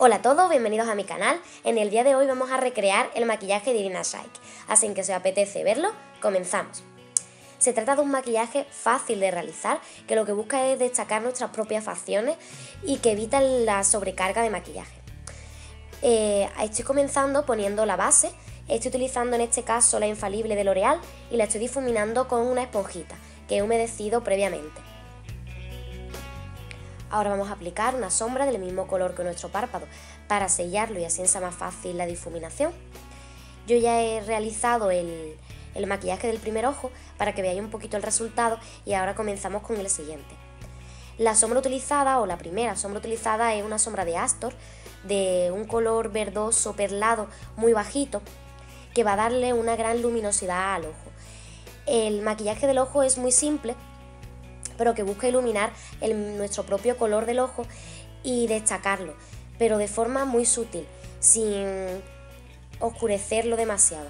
Hola a todos, bienvenidos a mi canal. En el día de hoy vamos a recrear el maquillaje de Irina Shayk, así que si os apetece verlo, comenzamos. Se trata de un maquillaje fácil de realizar, que lo que busca es destacar nuestras propias facciones y que evita la sobrecarga de maquillaje. Eh, estoy comenzando poniendo la base, estoy utilizando en este caso la infalible de L'Oreal y la estoy difuminando con una esponjita que he humedecido previamente. Ahora vamos a aplicar una sombra del mismo color que nuestro párpado para sellarlo y así sea más fácil la difuminación. Yo ya he realizado el, maquillaje del primer ojo para que veáis un poquito el resultado y ahora comenzamos con el siguiente. La sombra utilizada o la primera sombra utilizada es una sombra de Astor de un color verdoso perlado muy bajito que va a darle una gran luminosidad al ojo. El maquillaje del ojo es muy simple pero que busca iluminar nuestro propio color del ojo y destacarlo, pero de forma muy sutil, sin oscurecerlo demasiado.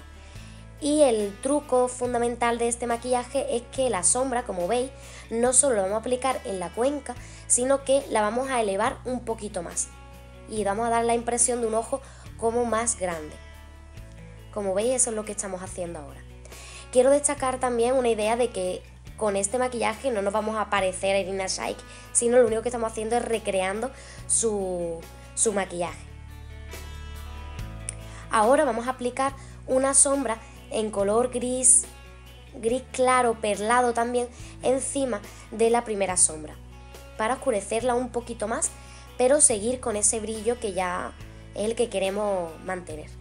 Y el truco fundamental de este maquillaje es que la sombra, como veis, no solo la vamos a aplicar en la cuenca, sino que la vamos a elevar un poquito más. Y vamos a dar la impresión de un ojo como más grande. Como veis, eso es lo que estamos haciendo ahora. Quiero destacar también una idea de que con este maquillaje no nos vamos a parecer a Irina Shayk, sino lo único que estamos haciendo es recreando su, su maquillaje. Ahora vamos a aplicar una sombra en color gris, gris claro, perlado también, encima de la primera sombra, para oscurecerla un poquito más, pero seguir con ese brillo que ya es el que queremos mantener.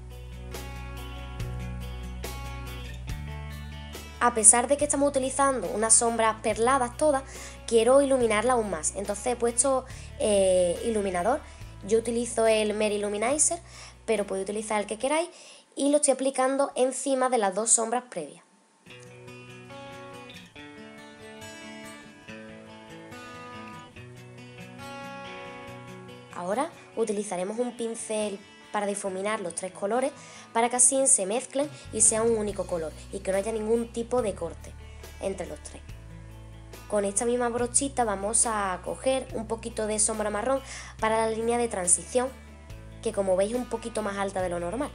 A pesar de que estamos utilizando unas sombras perladas todas, quiero iluminarla aún más. Entonces he puesto eh, iluminador. Yo utilizo el Mary Illuminizer, pero podéis utilizar el que queráis. Y lo estoy aplicando encima de las dos sombras previas. Ahora utilizaremos un pincel para difuminar los tres colores para que así se mezclen y sea un único color y que no haya ningún tipo de corte entre los tres. Con esta misma brochita vamos a coger un poquito de sombra marrón para la línea de transición que como veis es un poquito más alta de lo normal.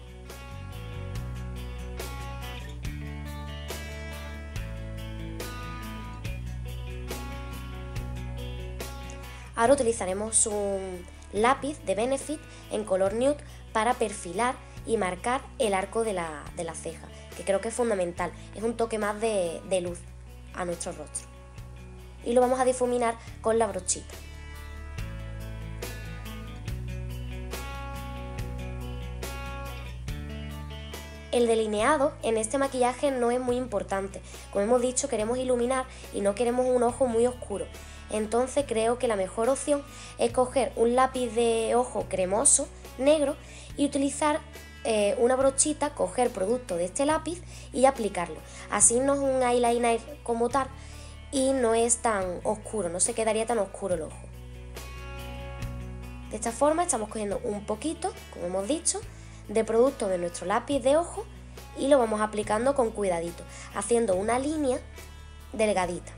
Ahora utilizaremos un lápiz de Benefit en color nude para perfilar y marcar el arco de la, ceja, que creo que es fundamental. Es un toque más de, de luz a nuestro rostro. Y lo vamos a difuminar con la brochita. El delineado en este maquillaje no es muy importante. Como hemos dicho, queremos iluminar y no queremos un ojo muy oscuro. Entonces creo que la mejor opción es coger un lápiz de ojo cremoso, negro, y utilizar eh, una brochita, coger producto de este lápiz y aplicarlo. Así no es un eyeliner como tal y no es tan oscuro, no se quedaría tan oscuro el ojo. De esta forma estamos cogiendo un poquito, como hemos dicho, de producto de nuestro lápiz de ojo y lo vamos aplicando con cuidadito, haciendo una línea delgadita.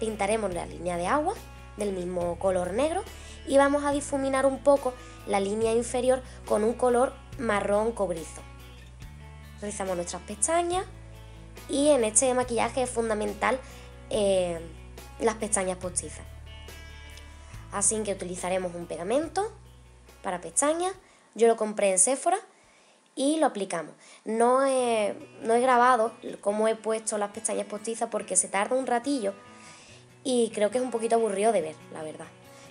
Pintaremos la línea de agua del mismo color negro y vamos a difuminar un poco la línea inferior con un color marrón cobrizo. Realizamos nuestras pestañas y en este maquillaje es fundamental eh, las pestañas postizas. Así que utilizaremos un pegamento para pestañas. Yo lo compré en Sephora y lo aplicamos. No he, no he grabado cómo he puesto las pestañas postizas porque se tarda un ratillo y creo que es un poquito aburrido de ver, la verdad.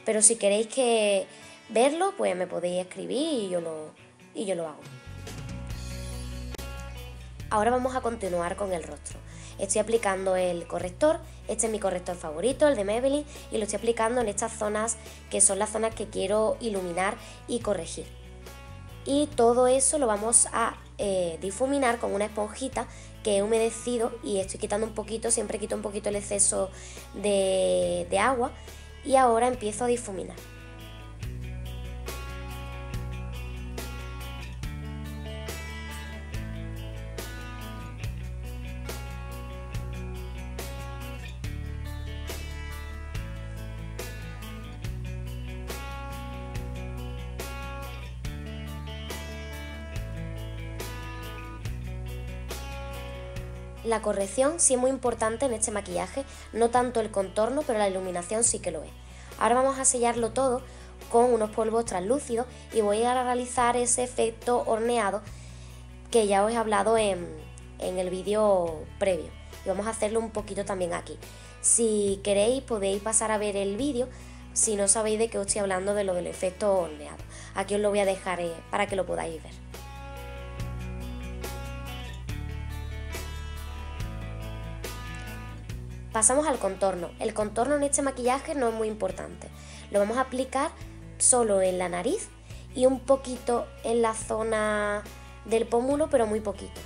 Pero si queréis que verlo, pues me podéis escribir y yo lo, y yo lo hago. Ahora vamos a continuar con el rostro. Estoy aplicando el corrector, este es mi corrector favorito, el de Maybelline, y lo estoy aplicando en estas zonas que son las zonas que quiero iluminar y corregir. Y todo eso lo vamos a eh, difuminar con una esponjita que he humedecido y estoy quitando un poquito, siempre quito un poquito el exceso de, agua y ahora empiezo a difuminar. La corrección sí es muy importante en este maquillaje, no tanto el contorno, pero la iluminación sí que lo es. Ahora vamos a sellarlo todo con unos polvos translúcidos y voy a realizar ese efecto horneado que ya os he hablado en, el vídeo previo. Y vamos a hacerlo un poquito también aquí. Si queréis podéis pasar a ver el vídeo si no sabéis de qué os estoy hablando de lo del efecto horneado. Aquí os lo voy a dejar eh, para que lo podáis ver. Pasamos al contorno. El contorno en este maquillaje no es muy importante. Lo vamos a aplicar solo en la nariz y un poquito en la zona del pómulo, pero muy poquito.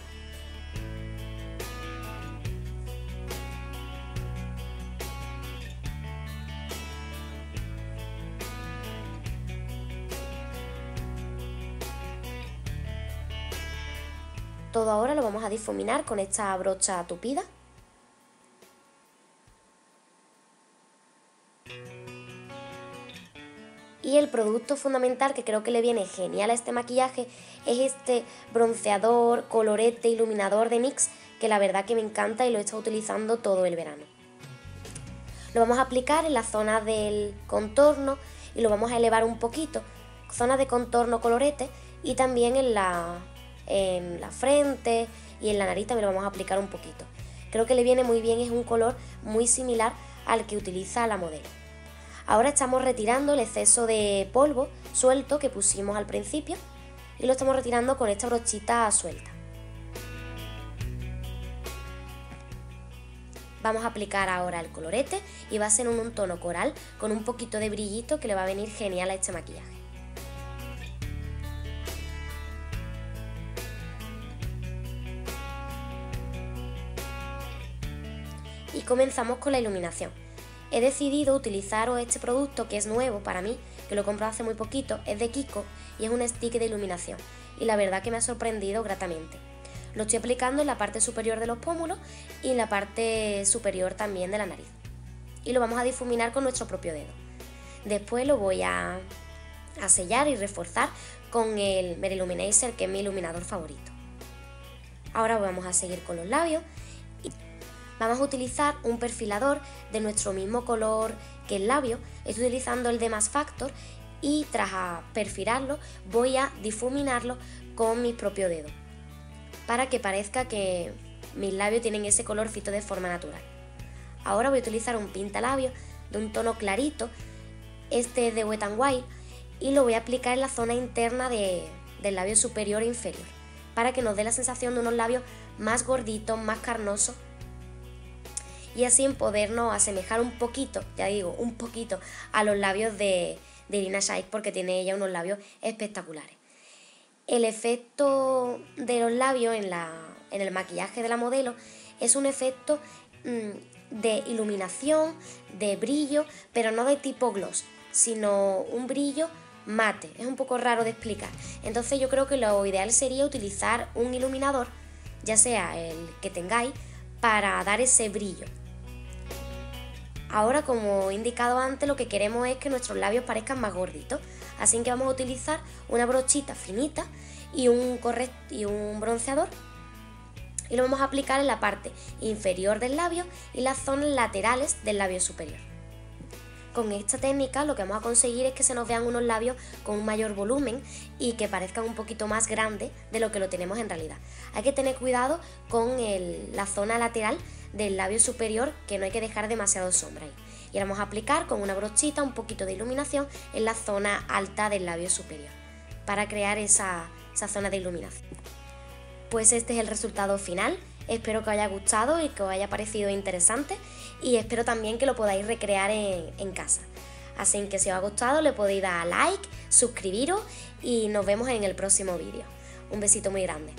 Todo ahora lo vamos a difuminar con esta brocha tupida. Y el producto fundamental que creo que le viene genial a este maquillaje es este bronceador, colorete, iluminador de NYX que la verdad que me encanta y lo he estado utilizando todo el verano. Lo vamos a aplicar en la zona del contorno y lo vamos a elevar un poquito, zona de contorno colorete y también en la, en la frente y en la nariz también lo vamos a aplicar un poquito. Creo que le viene muy bien, es un color muy similar al que utiliza la modelo. Ahora estamos retirando el exceso de polvo suelto que pusimos al principio y lo estamos retirando con esta brochita suelta. Vamos a aplicar ahora el colorete y va a ser en un tono coral con un poquito de brillito que le va a venir genial a este maquillaje. Y comenzamos con la iluminación he decidido utilizar este producto que es nuevo para mí, que lo he comprado hace muy poquito, es de Kiko y es un stick de iluminación. Y la verdad que me ha sorprendido gratamente. Lo estoy aplicando en la parte superior de los pómulos y en la parte superior también de la nariz. Y lo vamos a difuminar con nuestro propio dedo. Después lo voy a, sellar y reforzar con el Mary Illuminator, que es mi iluminador favorito. Ahora vamos a seguir con los labios vamos a utilizar un perfilador de nuestro mismo color que el labio. Estoy utilizando el de Mass Factor y tras perfilarlo voy a difuminarlo con mi propio dedo para que parezca que mis labios tienen ese colorcito de forma natural. Ahora voy a utilizar un pintalabio de un tono clarito, este es de Wet n Wild, y lo voy a aplicar en la zona interna del labio superior e inferior, para que nos dé la sensación de unos labios más gorditos, más carnosos y así podernos asemejar un poquito, ya digo, un poquito a los labios de, de Irina Shayk porque tiene ella unos labios espectaculares. El efecto de los labios en, la, en el maquillaje de la modelo es un efecto mm, de iluminación, de brillo, pero no de tipo gloss, sino un brillo mate. Es un poco raro de explicar. Entonces yo creo que lo ideal sería utilizar un iluminador, ya sea el que tengáis, para dar ese brillo. Ahora, como he indicado antes, lo que queremos es que nuestros labios parezcan más gorditos. Así que vamos a utilizar una brochita finita y un, y un bronceador. Y lo vamos a aplicar en la parte inferior del labio y las zonas laterales del labio superior. Con esta técnica lo que vamos a conseguir es que se nos vean unos labios con un mayor volumen y que parezcan un poquito más grandes de lo que lo tenemos en realidad. Hay que tener cuidado con la zona lateral del labio superior que no hay que dejar demasiado sombra ahí. Y vamos a aplicar con una brochita un poquito de iluminación en la zona alta del labio superior para crear esa, zona de iluminación. Pues este es el resultado final. Espero que os haya gustado y que os haya parecido interesante y espero también que lo podáis recrear en, casa. Así que si os ha gustado le podéis dar a like, suscribiros y nos vemos en el próximo vídeo. Un besito muy grande.